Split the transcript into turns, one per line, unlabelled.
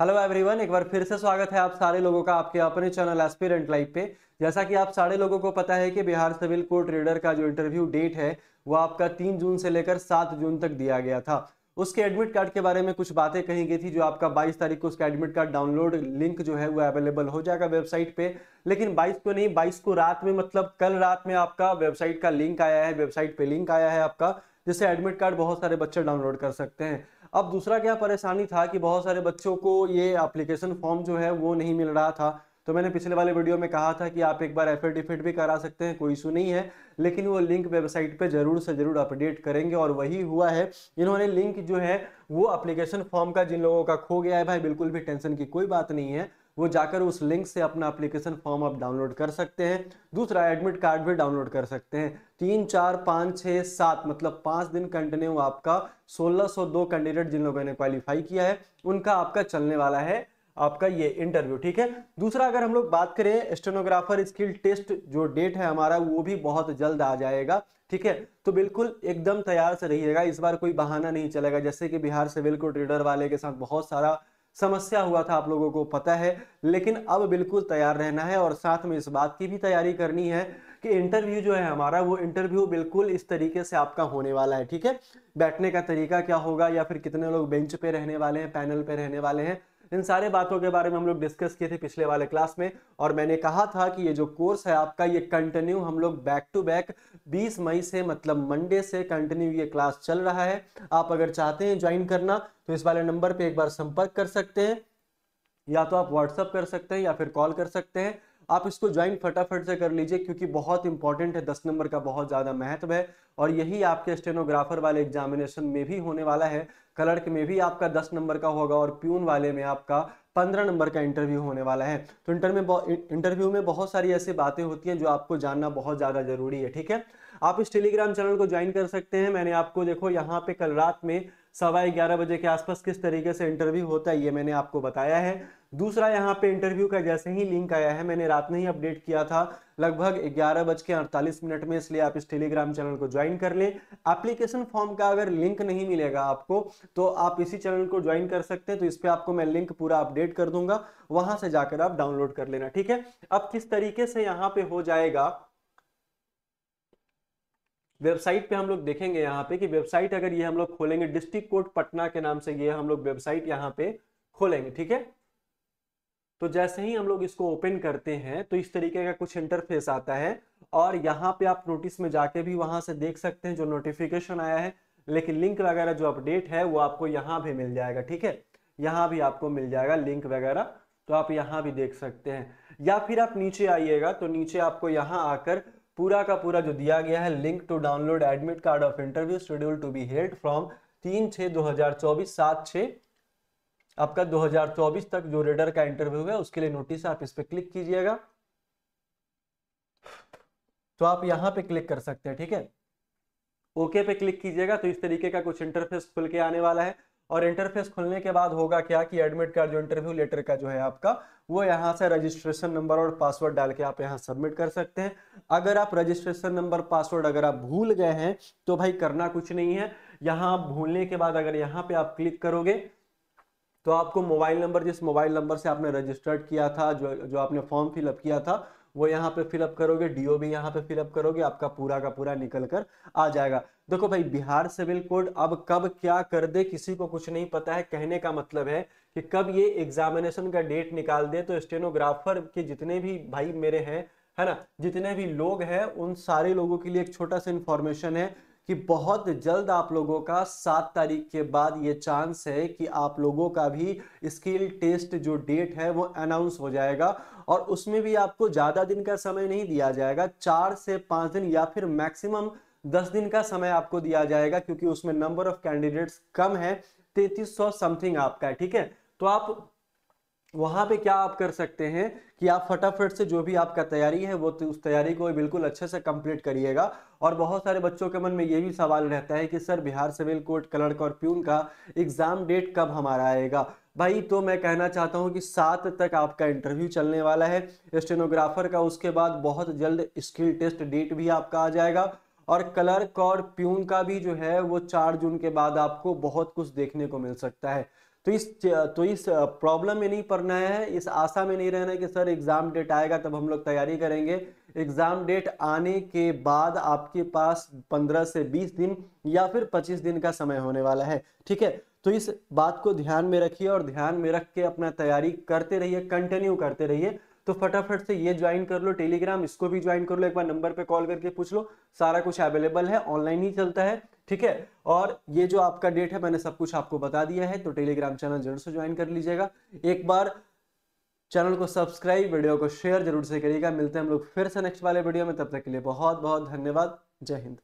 Hello everyone एक बार फिर से स्वागत है आप सारे लोगों का आपके अपने चैनल एस्पिरेंट लाइव पे। जैसा कि आप सारे लोगों को पता है कि बिहार सिविल कोर्ट रीडर का जो इंटरव्यू डेट है, वो आपका तीन जून से लेकर सात जून तक दिया गया था। उसके एडमिट कार्ड के बारे में कुछ बातें कही गई थी, जो आपका 22 तारीख को उसका एडमिट कार्ड डाउनलोड लिंक जो है वो अवेलेबल हो जाएगा वेबसाइट पे। लेकिन 22 को नहीं 22 को रात में मतलब कल रात में आपका वेबसाइट का लिंक आया है वेबसाइट पे लिंक आया है आपका, जिससे एडमिट कार्ड बहुत सारे बच्चे डाउनलोड कर सकते हैं। अब दूसरा क्या परेशानी था कि बहुत सारे बच्चों को ये अप्लीकेशन फॉर्म जो है वो नहीं मिल रहा था। तो मैंने पिछले वाले वीडियो में कहा था कि आप एक बार एफिडेविट भी करा सकते हैं, कोई इशू नहीं है, लेकिन वो लिंक वेबसाइट पे ज़रूर से ज़रूर अपडेट करेंगे और वही हुआ है। इन्होंने लिंक जो है वो अप्लीकेशन फॉर्म का जिन लोगों का खो गया है, भाई बिल्कुल भी टेंशन की कोई बात नहीं है। वो जाकर उस लिंक से अपना एप्लीकेशन फॉर्म आप डाउनलोड कर सकते हैं। दूसरा एडमिट कार्ड भी डाउनलोड कर सकते हैं। तीन, चार, पाँच छः सात मतलब पाँच दिन कंटिन्यू आपका 1602 कैंडिडेट जिन लोगों ने क्वालिफाई किया है, उनका आपका चलने वाला है आपका ये इंटरव्यू ठीक है? दूसरा, अगर हम लोग बात करें स्टेनोग्राफर स्किल टेस्ट जो डेट है हमारा, वो भी बहुत जल्द आ जाएगा, ठीक है? तो बिल्कुल एकदम तैयार से रहिएगा, इस बार कोई बहाना नहीं चलेगा। जैसे कि बिहार सिविल को ट्रेडर वाले के साथ बहुत सारा समस्या हुआ था आप लोगों को पता है, लेकिन अब बिल्कुल तैयार रहना है और साथ में इस बात की भी तैयारी करनी है कि इंटरव्यू जो है हमारा, वो इंटरव्यू बिल्कुल इस तरीके से आपका होने वाला है, ठीक है? बैठने का तरीका क्या होगा या फिर कितने लोग बेंच पे रहने वाले हैं, पैनल पे रहने वाले हैं इन सारे बातों के बारे में हम लोग डिस्कस किए थे पिछले वाले क्लास में, और मैंने कहा था कि ये जो कोर्स है आपका, ये कंटिन्यू हम लोग बैक टू बैक 20 मई से मतलब मंडे से कंटिन्यू ये क्लास चल रहा है। आप अगर चाहते हैं ज्वाइन करना तो इस वाले नंबर पर एक बार संपर्क कर सकते हैं, या तो आप व्हाट्सअप कर सकते हैं, या फिर कॉल कर सकते हैं। आप इसको ज्वाइन फटाफट से कर लीजिए, क्योंकि बहुत इंपॉर्टेंट है, दस नंबर का बहुत ज़्यादा महत्व है, और यही आपके स्टेनोग्राफर वाले एग्जामिनेशन में भी होने वाला है क्लर्क में भी आपका दस नंबर का होगा और प्यून वाले में आपका पंद्रह नंबर का इंटरव्यू होने वाला है। तो इंटर में इंटरव्यू में बहुत सारी ऐसी बातें होती हैं जो आपको जानना बहुत ज़्यादा ज़रूरी है, ठीक है? आप इस टेलीग्राम चैनल को ज्वाइन कर सकते हैं। मैंने आपको देखो, यहाँ पे कल रात में सवा ग्यारह बजे के आसपास किस तरीके से इंटरव्यू होता है, ये मैंने आपको बताया है। दूसरा यहाँ पे इंटरव्यू का जैसे ही लिंक आया है, मैंने रात में ही अपडेट किया था। लगभग ग्यारह बज के अड़तालीस मिनट में, इसलिए आप इस टेलीग्राम चैनल को ज्वाइन कर लें। एप्लीकेशन फॉर्म का अगर लिंक नहीं मिलेगा आपको तो आप इसी चैनल को ज्वाइन कर सकते हैं। तो इस पर आपको मैं लिंक पूरा अपडेट कर दूँगा। वहाँ से जाकर आप डाउनलोड कर लेना, ठीक है? अब किस तरीके से यहाँ पे हो जाएगा वेबसाइट पे हम लोग देखेंगे यहाँ पे कि वेबसाइट अगर ये हम लोग खोलेंगे, डिस्ट्रिक्ट कोर्ट पटना के नाम से ये हम लोग वेबसाइट यहाँ पे खोलेंगे, ठीक है? तो जैसे ही हम लोग इसको ओपन करते हैं तो इस तरीके का कुछ इंटरफेस आता है और यहाँ पे आप नोटिस में जाके भी वहाँ से देख सकते हैं जो नोटिफिकेशन आया है, लेकिन लिंक वगैरह जो अपडेट है वो आपको यहाँ भी मिल जाएगा, ठीक है? यहाँ भी आपको मिल जाएगा लिंक वगैरह तो आप यहाँ भी देख सकते हैं। या फिर आप नीचे आइएगा तो नीचे आपको यहाँ आकर पूरा का पूरा जो दिया गया है link to download admit card of interview schedule to be held from तीन छः दो हज़ार चौबीस, सात छः आपका 2024 तक जो रेडर का इंटरव्यू है, उसके लिए नोटिस आप इस पर क्लिक कीजिएगा। तो आप यहाँ पे क्लिक कर सकते हैं, ठीक है? ओके पे क्लिक कीजिएगा तो इस तरीके का कुछ इंटरफेस खुल के आने वाला है। और इंटरफेस खुलने के बाद होगा क्या कि एडमिट कार्ड जो इंटरव्यू लेटर का जो है आपका, वो यहाँ से रजिस्ट्रेशन नंबर और पासवर्ड डाल के आप यहाँ सबमिट कर सकते हैं। अगर आप रजिस्ट्रेशन नंबर पासवर्ड अगर आप भूल गए हैं तो भाई करना कुछ नहीं है। यहाँ भूलने के बाद अगर यहाँ पे आप क्लिक करोगे तो आपको मोबाइल नंबर जिस मोबाइल नंबर से आपने रजिस्टर्ड किया था, जो जो आपने फॉर्म फिलअप किया था वो यहाँ पे फिलअप करोगे डीओ भी यहाँ पे फिलअप करोगे, आपका पूरा का पूरा निकल कर आ जाएगा। देखो भाई, बिहार सिविल कोड अब कब क्या कर दे, किसी को कुछ नहीं पता है। कहने का मतलब है कि कब ये एग्जामिनेशन का डेट निकाल दे तो स्टेनोग्राफर के जितने भी भाई मेरे हैं, है ना, जितने भी लोग हैं, उन सारे लोगों के लिए एक छोटा सा इंफॉर्मेशन है। कि बहुत जल्द आप लोगों का सात तारीख के बाद ये चांस है कि आप लोगों का भी स्किल टेस्ट जो डेट है वो अनाउंस हो जाएगा और उसमें भी आपको ज़्यादा दिन का समय नहीं दिया जाएगा, चार से पाँच दिन या फिर मैक्सिमम दस दिन का समय आपको दिया जाएगा क्योंकि उसमें नंबर ऑफ़ कैंडिडेट्स कम है, तैतीस सौ समथिंग आपका ठीक है? तो आप वहाँ पे क्या आप कर सकते हैं कि आप फटाफट से जो भी आपका तैयारी है, वो तो उस तैयारी को बिल्कुल अच्छे से कंप्लीट करिएगा। और बहुत सारे बच्चों के मन में ये भी सवाल रहता है कि, sir, Bihar civil court clerk और प्यून का एग्ज़ाम डेट कब हमारा आएगा? भाई तो मैं कहना चाहता हूँ कि सात तक आपका इंटरव्यू चलने वाला है। स्टेनोग्राफर का उसके बाद बहुत जल्द स्किल टेस्ट डेट भी आपका आ जाएगा। और क्लर्क और प्यून का भी जो है, वो चार जून के बाद आपको बहुत कुछ देखने को मिल सकता है। तो इस तो इस प्रॉब्लम में नहीं पढ़ना है, इस आशा में नहीं रहना है कि सर एग्ज़ाम डेट आएगा, तब हम लोग तैयारी करेंगे। एग्ज़ाम डेट आने के बाद आपके पास 15 से 20 दिन या फिर 25 दिन का समय होने वाला है, ठीक है? तो इस बात को ध्यान में रखिए और ध्यान में रख के अपना तैयारी करते रहिए कंटिन्यू करते रहिए। तो फटाफट से ये ज्वाइन कर लो टेलीग्राम इसको भी ज्वाइन कर लो, एक बार नंबर पे कॉल करके पूछ लो, सारा कुछ अवेलेबल है ऑनलाइन ही चलता है, ठीक है? और ये जो आपका डेट है, मैंने सब कुछ आपको बता दिया है तो टेलीग्राम चैनल ज़रूर से ज्वाइन कर लीजिएगा। एक बार चैनल को सब्सक्राइब वीडियो को शेयर ज़रूर से करिएगा। मिलते हैं हम लोग फिर से नेक्स्ट वाले वीडियो में, तब तक के लिए बहुत बहुत धन्यवाद। जय हिंद।